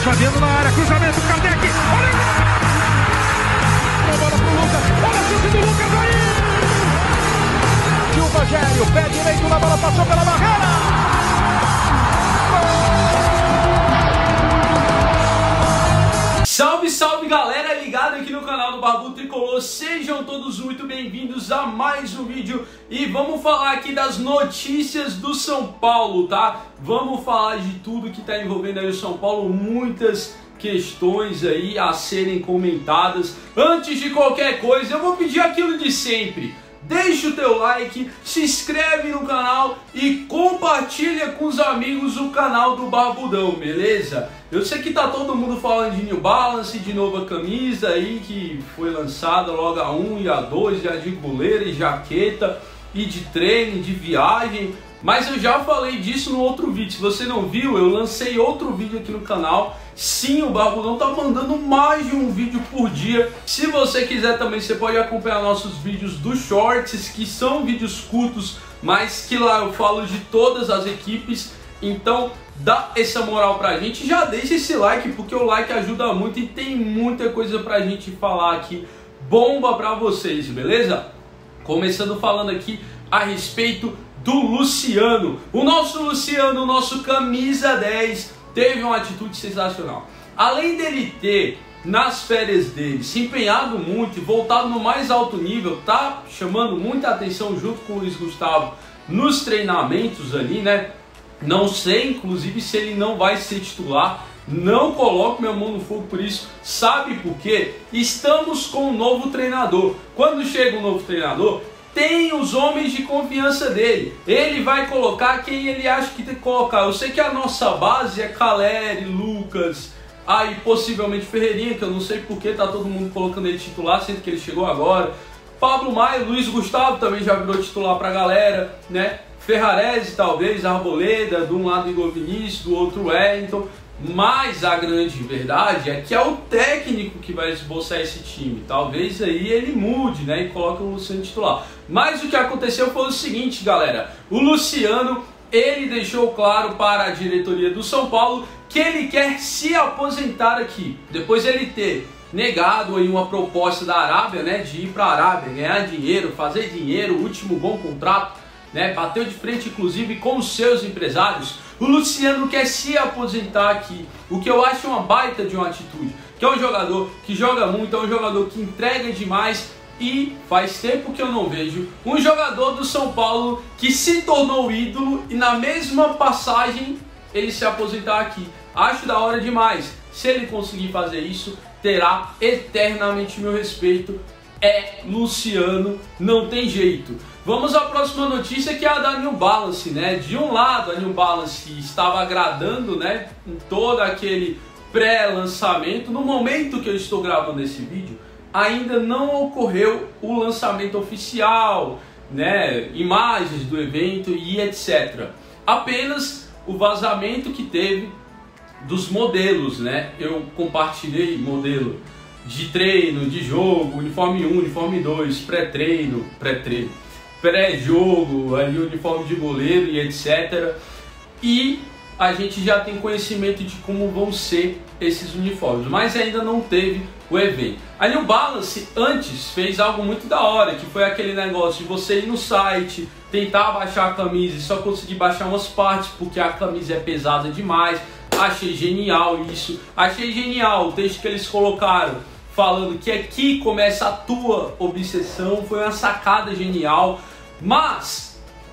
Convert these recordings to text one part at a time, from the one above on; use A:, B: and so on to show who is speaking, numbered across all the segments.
A: Luiz Fabiano na área, cruzamento, Kardec, olha a bola pro Lucas, olha a chute do Lucas aí!
B: O Rogério, pé direito na bola, passou pela barreira!
C: Salve, salve galera ligada aqui no canal do Barbu Tricolor, sejam todos muito bem-vindos a mais um vídeo e vamos falar aqui das notícias do São Paulo, tá? Vamos falar de tudo que tá envolvendo aí o São Paulo, muitas questões aí a serem comentadas. Antes de qualquer coisa, eu vou pedir aquilo de sempre deixa o teu like, se inscreve no canal e compartilha com os amigos o canal do Barbudão, beleza? Eu sei que tá todo mundo falando de New Balance, de nova camisa aí que foi lançada logo a 1 e a 2, já de goleira e jaqueta e de treino, de viagem. Mas eu já falei disso no outro vídeo. Se você não viu, eu lancei outro vídeo aqui no canal. Sim, o Barbudão tá mandando mais de um vídeo por dia. Se você quiser também, você pode acompanhar nossos vídeos dos shorts, que são vídeos curtos, mas que lá eu falo de todas as equipes. Então, dá essa moral pra gente. Já deixa esse like, porque o like ajuda muito e tem muita coisa pra gente falar aqui. Bomba pra vocês, beleza? Começando falando aqui a respeito do Luciano. O nosso Luciano, o nosso camisa 10, teve uma atitude sensacional. Além dele ter nas férias dele se empenhado muito e voltado no mais alto nível, tá chamando muita atenção junto com o Luiz Gustavo nos treinamentos ali, né? Não sei, inclusive, se ele não vai ser titular. Não coloco minha mão no fogo por isso. Sabe por quê? Estamos com um novo treinador. Quando chega um novo treinador, tem os homens de confiança dele. Ele vai colocar quem ele acha que tem que colocar. Eu sei que a nossa base é Caleri, Lucas, aí possivelmente Ferreirinha, que eu não sei porque tá todo mundo colocando ele titular, sendo que ele chegou agora. Pablo Maia, Luiz Gustavo também já virou titular pra galera, né? Ferrarese talvez, Arboleda, de um lado Igor Vinícius, do outro Wellington. Mas a grande verdade é que é o técnico que vai esboçar esse time. Talvez aí ele mude, né, e coloque o Luciano titular. Mas o que aconteceu foi o seguinte, galera. O Luciano, ele deixou claro para a diretoria do São Paulo que ele quer se aposentar aqui. Depois ele ter negado aí uma proposta da Arábia, né, de ir para a Arábia, ganhar dinheiro, fazer dinheiro, último bom contrato né? Bateu de frente, inclusive, com os seus empresários. O Luciano quer se aposentar aqui, o que eu acho uma baita de uma atitude. Que é um jogador que joga muito, é um jogador que entrega demais e faz tempo que eu não vejo um jogador do São Paulo que se tornou ídolo e na mesma passagem ele se aposentar aqui. Acho da hora demais. Se ele conseguir fazer isso, terá eternamente meu respeito. É Luciano, não tem jeito. Vamos à próxima notícia que é a da New Balance, né? De um lado, a New Balance estava agradando, né? Em todo aquele pré-lançamento. No momento que eu estou gravando esse vídeo, ainda não ocorreu o lançamento oficial, né? Imagens do evento e etc. Apenas o vazamento que teve dos modelos, né? Eu compartilhei modelo de treino, de jogo, uniforme 1, uniforme 2, pré-treino, pré-treino pré-jogo, ali uniforme de goleiro e etc. E a gente já tem conhecimento de como vão ser esses uniformes, mas ainda não teve o evento. A New Balance antes fez algo muito da hora, que foi aquele negócio de você ir no site, tentar baixar a camisa e só conseguir baixar umas partes porque a camisa é pesada demais. Achei genial isso. Achei genial o texto que eles colocaram falando que aqui começa a tua obsessão, foi uma sacada genial. Mas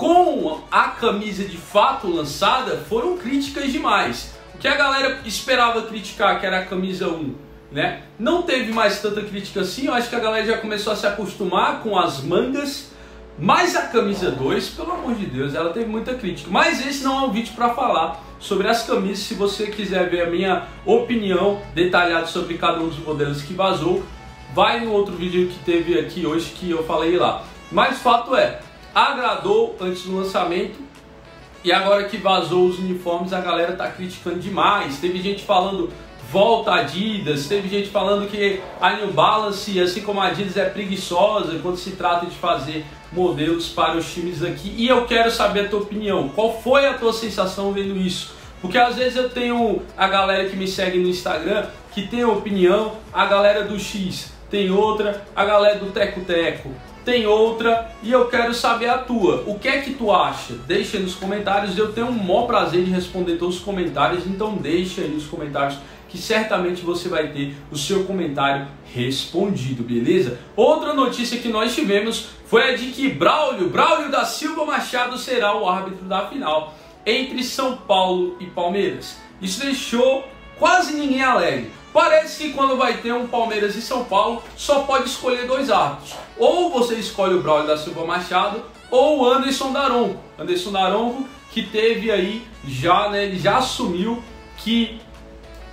C: com a camisa de fato lançada, foram críticas demais. O que a galera esperava criticar, que era a camisa 1, né? Não teve mais tanta crítica assim, eu acho que a galera já começou a se acostumar com as mangas. Mas a camisa 2, pelo amor de Deus, ela teve muita crítica. Mas esse não é um vídeo para falar sobre as camisas. Se você quiser ver a minha opinião detalhada sobre cada um dos modelos que vazou, vai no outro vídeo que teve aqui hoje que eu falei lá. Mas o fato é, agradou antes do lançamento e agora que vazou os uniformes a galera tá criticando demais. Teve gente falando volta Adidas, teve gente falando que a New Balance, assim como a Adidas, é preguiçosa quando se trata de fazer modelos para os times aqui. E eu quero saber a tua opinião. Qual foi a tua sensação vendo isso? Porque às vezes eu tenho a galera que me segue no Instagram que tem opinião, a galera do X tem outra, a galera do Teco Teco tem outra e eu quero saber a tua. O que é que tu acha? Deixa aí nos comentários, eu tenho um maior prazer de responder todos os comentários, então deixa aí nos comentários que certamente você vai ter o seu comentário respondido, beleza? Outra notícia que nós tivemos foi a de que Braulio, Braulio da Silva Machado será o árbitro da final entre São Paulo e Palmeiras. Isso deixou quase ninguém alegre. Parece que quando vai ter um Palmeiras e São Paulo, só pode escolher dois árbitros. Ou você escolhe o Braulio da Silva Machado ou o Anderson Daronco. Anderson Daronco que teve aí já, né, ele já assumiu que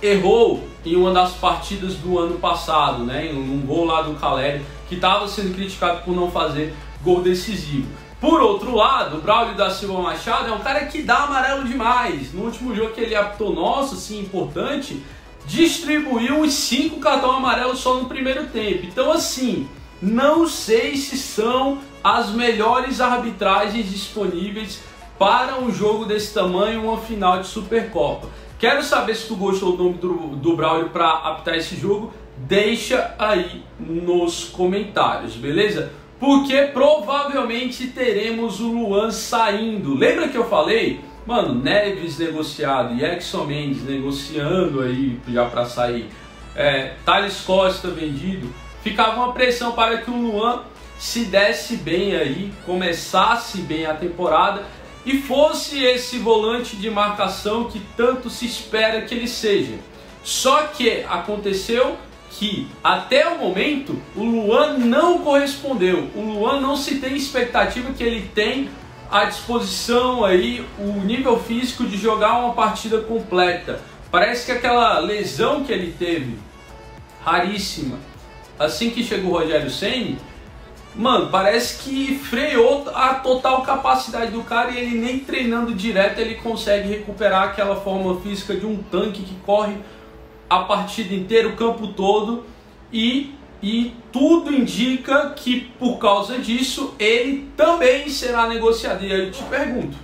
C: errou em uma das partidas do ano passado, né, em um gol lá do Caleri, que estava sendo criticado por não fazer gol decisivo. Por outro lado, o Braulio da Silva Machado é um cara que dá amarelo demais. No último jogo que ele apitou nosso, assim, importante, distribuiu os cinco cartões amarelos só no primeiro tempo. Então, assim, não sei se são as melhores arbitragens disponíveis para um jogo desse tamanho, uma final de Supercopa. Quero saber se tu gostou do nome do, do Braulio para apitar esse jogo. Deixa aí nos comentários, beleza? Porque provavelmente teremos o Luan saindo. Lembra que eu falei? Mano, Neves negociado Exxon Mendes negociando aí já para sair. É, Thales Costa vendido. Ficava uma pressão para que o Luan se desse bem aí, começasse bem a temporada e fosse esse volante de marcação que tanto se espera que ele seja. Só que aconteceu que até o momento o Luan não correspondeu. O Luan não se tem expectativa que ele tem à disposição aí o nível físico de jogar uma partida completa. Parece que aquela lesão que ele teve, raríssima, assim que chegou o Rogério Senni, mano, parece que freou a total capacidade do cara e ele nem treinando direto ele consegue recuperar aquela forma física de um tanque que corre a partida inteira, o campo todo e, e tudo indica que por causa disso ele também será negociado. E aí eu te pergunto,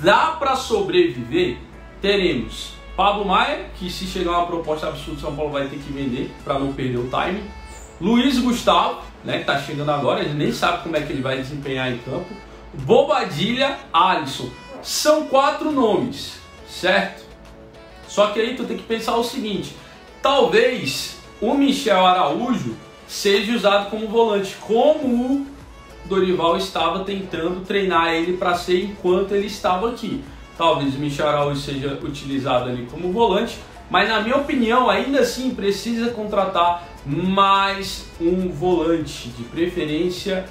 C: dá para sobreviver? Teremos Pablo Maia, que se chegar uma proposta absurda, São Paulo vai ter que vender para não perder o time. Luiz Gustavo, né, que tá chegando agora, gente nem sabe como é que ele vai desempenhar em campo. Bobadilha, Alisson. São quatro nomes, certo? Só que aí tu tem que pensar o seguinte: talvez o Michel Araújo seja usado como volante, como o Dorival estava tentando treinar ele para ser enquanto ele estava aqui. Talvez o Michel Araújo seja utilizado ali como volante, mas na minha opinião, ainda assim precisa contratar mais um volante, de preferência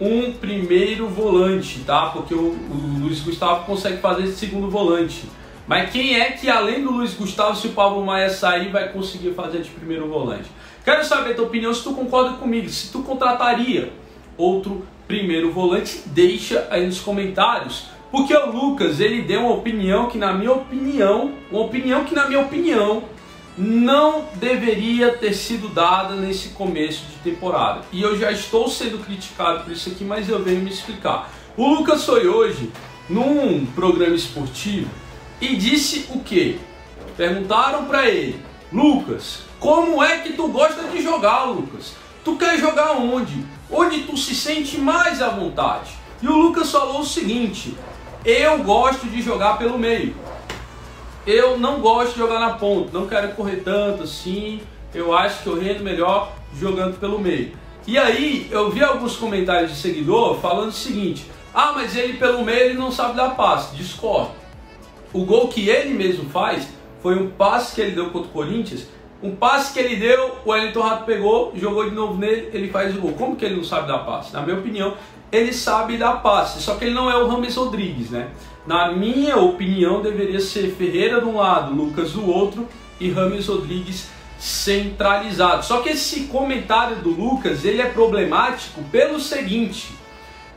C: um primeiro volante, tá? Porque o, o Luiz Gustavo consegue fazer esse segundo volante. Mas quem é que, além do Luiz Gustavo, se o Pablo Maia sair, vai conseguir fazer de primeiro volante? Quero saber a tua opinião, se tu concorda comigo, se tu contrataria outro primeiro volante, deixa aí nos comentários. Porque o Lucas, ele deu uma opinião que na minha opinião, uma opinião que na minha opinião não deveria ter sido dada nesse começo de temporada. E eu já estou sendo criticado por isso aqui, mas eu venho me explicar. O Lucas foi hoje num programa esportivo e disse o quê? Perguntaram para ele, Lucas, como é que tu gosta de jogar, Lucas? Tu quer jogar onde? Onde tu se sente mais à vontade? E o Lucas falou o seguinte: eu gosto de jogar pelo meio. Eu não gosto de jogar na ponta, não quero correr tanto assim. Eu acho que eu rendo melhor jogando pelo meio. E aí eu vi alguns comentários de seguidor falando o seguinte: ah, mas ele pelo meio ele não sabe dar passe. Discordo. O gol que ele mesmo faz foi um passe que ele deu contra o Corinthians. Um passe que ele deu, o Wellington Rato pegou, jogou de novo nele, ele faz o gol. Como que ele não sabe dar passe? Na minha opinião, ele sabe dar passe, só que ele não é o Rames Rodrigues, né? Na minha opinião, deveria ser Ferreira de um lado, Lucas do outro e Rames Rodrigues centralizado. Só que esse comentário do Lucas, ele é problemático pelo seguinte,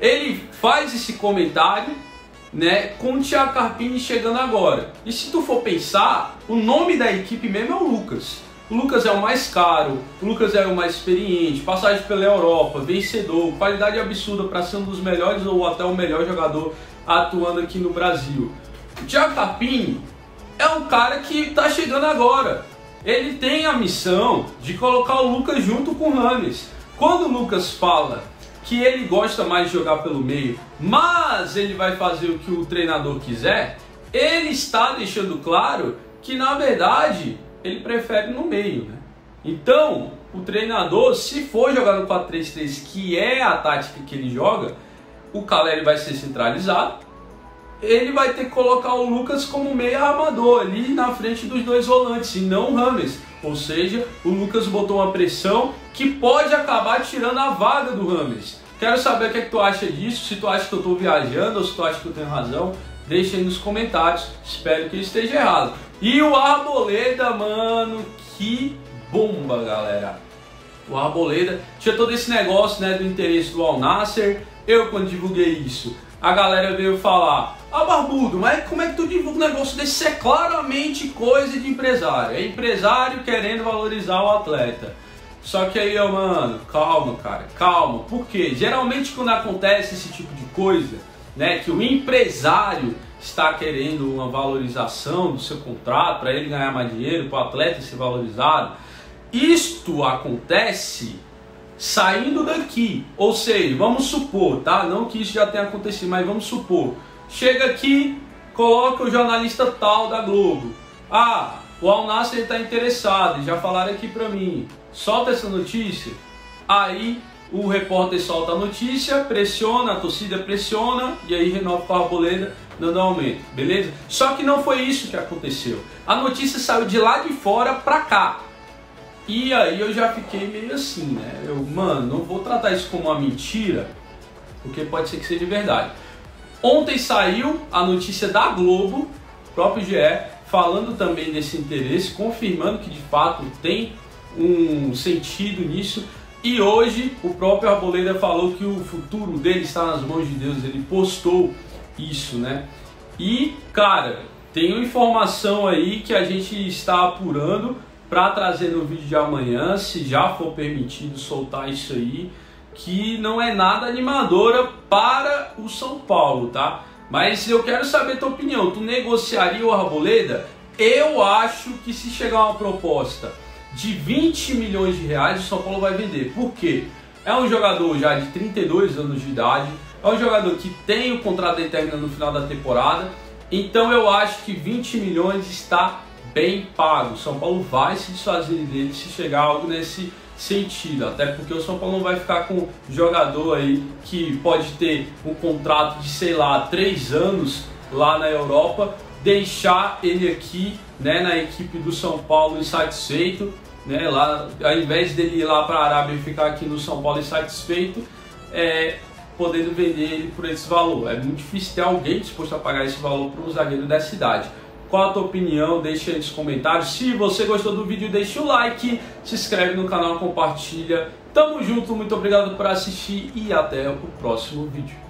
C: ele faz esse comentário né, com o Thiago Carpini chegando agora. E se tu for pensar, o nome da equipe mesmo é o Lucas. O Lucas é o mais caro, o Lucas é o mais experiente, passagem pela Europa, vencedor, qualidade absurda para ser um dos melhores ou até o melhor jogador atuando aqui no Brasil. O Thiago Carpini, é um cara que tá chegando agora. Ele tem a missão de colocar o Lucas junto com o Rames. Quando o Lucas fala que ele gosta mais de jogar pelo meio, mas ele vai fazer o que o treinador quiser, ele está deixando claro que na verdade ele prefere no meio. Né? Então, o treinador, se for jogar no 4-3-3, que é a tática que ele joga, o Caleri vai ser centralizado, ele vai ter que colocar o Lucas como meio armador ali na frente dos dois volantes e não o Rames. Ou seja, o Lucas botou uma pressão que pode acabar tirando a vaga do Rames. Quero saber o que, é que tu acha disso, se tu acha que eu estou viajando ou se tu acha que eu tenho razão. Deixa aí nos comentários, espero que esteja errado. E o Arboleda, mano, que bomba, galera. O Arboleda tinha todo esse negócio né, do interesse do Al Nasser. Eu, quando divulguei isso, a galera veio falar: Ah, Barbudo, mas como é que tu divulga um negócio desse? Isso é claramente coisa de empresário. É empresário querendo valorizar o atleta. Só que aí, ó, mano, calma, cara, calma. Porque geralmente quando acontece esse tipo de coisa, né, que o empresário está querendo uma valorização do seu contrato para ele ganhar mais dinheiro, para o atleta ser valorizado, isto acontece saindo daqui. Ou seja, vamos supor, tá? Não que isso já tenha acontecido, mas vamos supor. Chega aqui, coloca o jornalista tal da Globo. Ah, o Al Nasser está interessado, já falaram aqui para mim. Solta essa notícia. Aí o repórter solta a notícia, pressiona, a torcida pressiona e aí renova com a arboleda dando aumento, beleza? Só que não foi isso que aconteceu. A notícia saiu de lá de fora para cá. E aí eu já fiquei meio assim, né? Eu, mano, não vou tratar isso como uma mentira, porque pode ser que seja verdade. Ontem saiu a notícia da Globo, próprio GE, falando também desse interesse, confirmando que de fato tem um sentido nisso. E hoje o próprio Arboleda falou que o futuro dele está nas mãos de Deus, ele postou isso, né? E, cara, tem uma informação aí que a gente está apurando para trazer no vídeo de amanhã, se já for permitido soltar isso aí, que não é nada animadora para o São Paulo, tá? Mas eu quero saber tua opinião. Tu negociaria o Arboleda? Eu acho que se chegar uma proposta de 20 milhões de reais, o São Paulo vai vender. Por quê? É um jogador já de 32 anos de idade, é um jogador que tem o contrato eterno no final da temporada, então eu acho que 20 milhões está bem pago. O São Paulo vai se desfazer dele se chegar algo nesse sentido, até porque o São Paulo não vai ficar com um jogador aí que pode ter um contrato de sei lá três anos lá na Europa, deixar ele aqui, né, na equipe do São Paulo insatisfeito, né, lá ao invés dele ir lá para a Arábia e ficar aqui no São Paulo insatisfeito, é, podendo vender ele por esse valor. É muito difícil ter alguém disposto a pagar esse valor para um zagueiro dessa idade. Qual a tua opinião? Deixa aí nos comentários. Se você gostou do vídeo, deixa o like, se inscreve no canal, compartilha. Tamo junto, muito obrigado por assistir e até o próximo vídeo.